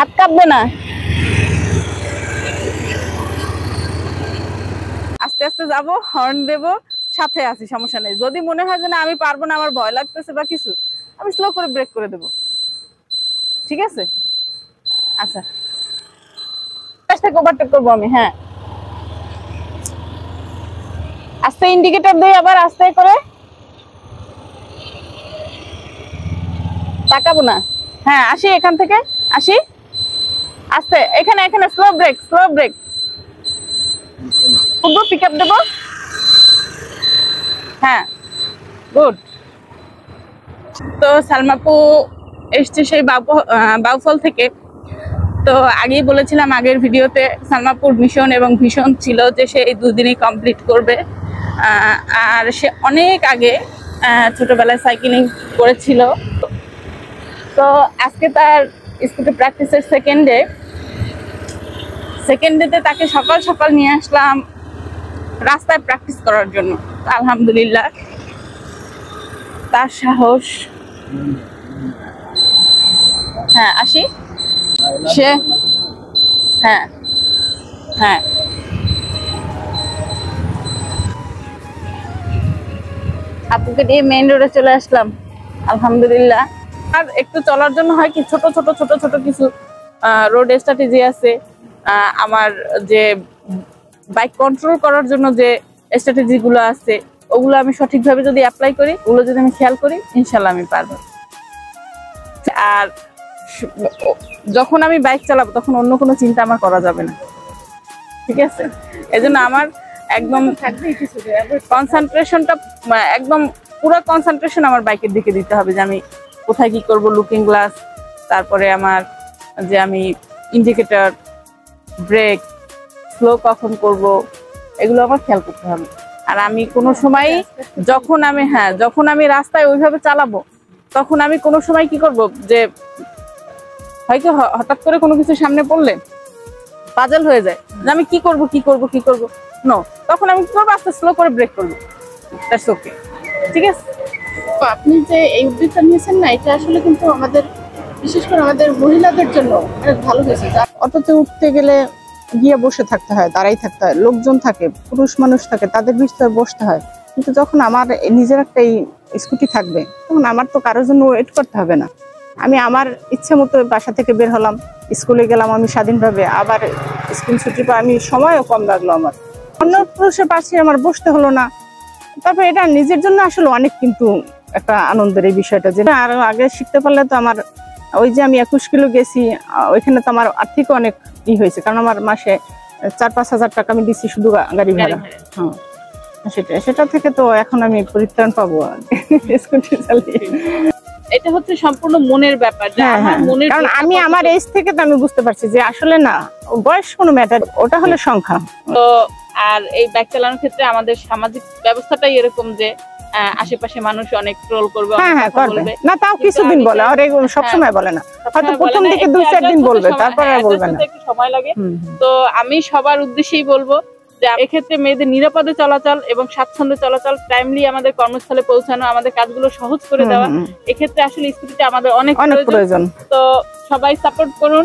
হাত কাঁপবে না? আস্তে আস্তে যাব হর্ন দেব, সাথে আছি, সমস্যা নেই। যদি মনে হয় যে না, আমি পারব না, আমার ভয় লাগতেছে বা কিছু, আমি স্লো করে ব্রেক করে দেব। ঠিক আছে? আচ্ছা। ওভারটেক করব আমি হ্যাঁ। আস্তে ইন্ডিকেটর দেই আবার, আস্তে করে। তাকাবো না। হ্যাঁ আসি এখান থেকে, আসি। আস্তে এখানে এখানে স্লো ব্রেক স্লো ব্রেক উঠবো পিক আপ দেবো? হ্যাঁ গুড তো সালমাপু এসছে সেই বাউফল থেকে। তো আগেই বলেছিলাম আগের ভিডিওতে সালমাপুর মিশন এবং ভীষণ ছিল যে সে এই দুদিনই কমপ্লিট করবে। আর সে অনেক আগে ছোটবেলায় সাইকেলিং করেছিল। তো আজকে তার স্কুটি প্র্যাকটিসের সেকেন্ড ডে সেকেন্ড তাকে সকাল সকাল নিয়ে আসলাম রাস্তায় প্র্যাকটিস করার জন্য। আলহামদুলিল্লাহ, তার সাহস। হ্যাঁ আসি? সে হ্যাঁ হ্যাঁ। আপুকে দিয়ে মেইন রোডে চলে আসলাম। আলহামদুলিল্লাহ। আর একটু চলার জন্য হয় কি, ছোট ছোট ছোট ছোট কিছু রোড স্ট্র্যাটেজি আছে। আমার যে বাইক কন্ট্রোল করার জন্য যে স্ট্র্যাটেজি গুলো আছে, ওগুলো আমি সঠিকভাবে যদি অ্যাপ্লাই করি, ওগুলো যদি আমি খেয়াল করি, ইনশাল্লাহ আমি পারব। আর যখন আমি বাইক চালাবো, তখন অন্য কোনো চিন্তা আমার করা যাবে না। ঠিক আছে? এজন্য আমার একদম কনসেন্ট্রেশনটা একদম পুরো কনসেন্ট্রেশন আমার বাইকের দিকে দিতে হবে যে আমি কোথায় কি করব লুকিং গ্লাস তারপরে আমার যে আমি ইন্ডিকেটর ব্রেক স্লো কখন করব, এগুলো আমার খেয়াল করতে হবে। আর আমি কোনো সময় যখন আমি হ্যাঁ যখন আমি রাস্তায় ওইভাবে চালাবো, তখন আমি কোনো সময় কি করব যে হয়তো হঠাৎ করে কোনো কিছু সামনে পড়লে পাজল হয়ে যায় যে আমি কি করব কি করব কি করব? নো তখন আমি কি করব আস্তে স্লো করে ব্রেক করব। ওকে ঠিক আছে? তো আপনি যে এই উদ্যোগটা নিয়েছেন না, এটা আসলে কিন্তু আমাদের, বিশেষ করে আমাদের মহিলাদের জন্য অনেক ভালো হয়েছে। অটোতে উঠতে গেলে গিয়ে বসে থাকতে হয়, দাঁড়াই থাকতে হয়। লোকজন থাকে, পুরুষ মানুষ থাকে, তাদের ভিতরে বসতে হয়। কিন্তু যখন আমার নিজের একটা স্কুটি থাকবে, তখন আমার তো কারোর জন্য ওয়েট করতে হবে না। আমি আমার ইচ্ছে মতো বাসা থেকে বের হলাম, স্কুলে গেলাম আমি স্বাধীনভাবে, আবার স্কুল ছুটি পর আমি সময়ও কম লাগল আমার। অন্য পুরুষের পাশে আমার বসতে হলো না তারপর এটা নিজের জন্য আসলে অনেক কিন্তু একটা আনন্দের এই বিষয়টা যে আরও আগে শিখতে পারলে তো আমার ওই যে আমি একুশ কিলো গেছি ওইখানে তো আমার আর্থিক অনেক ই হয়েছে কারণ আমার মাসে চার পাঁচ হাজার টাকা আমি দিচ্ছি শুধু গাড়ি ভাড়া। হ্যাঁ। সেটা সেটা থেকে তো এখন আমি পরিত্রাণ পাবো স্কুটি চালিয়ে। এটা হচ্ছে সম্পূর্ণ মনের ব্যাপার হ্যাঁ হ্যাঁ। মনের কারণ আমি আমার এজ থেকে তো আমি বুঝতে পারছি যে আসলে না বয়স কোনো ম্যাটার ওটা হলো সংখ্যা। তো আর এই বাইক চালানোর ক্ষেত্রে আমাদের সামাজিক ব্যবস্থাটাই এরকম যে আশেপাশে মানুষ অনেক ট্রোল করবে হ্যাঁ হ্যাঁ করবে। না তাও কিছুদিন বলে আর এগুলো সবসময় বলে না। হয়তো প্রথম দিকে দুই চার দিন বলবে সময়- তারপরে আর হ্যাঁ, বলবে না। একটু সময় লাগে। তো আমি সবার উদ্দেশ্যেই বলব যে এক্ষেত্রে মেয়েদের নিরাপদে চলাচল এবং স্বাচ্ছন্দ্যে চলাচল টাইমলি আমাদের কর্মস্থলে পৌঁছানো আমাদের কাজগুলো সহজ করে দেওয়া এক্ষেত্রে আসলে স্কুটিটা আমাদের অনেক অনেক প্রয়োজন। তো সবাই সাপোর্ট করুন।